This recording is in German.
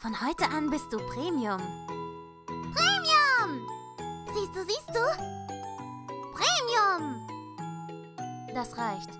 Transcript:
Von heute an bist du Premium. Premium! Siehst du, siehst du? Premium! Das reicht.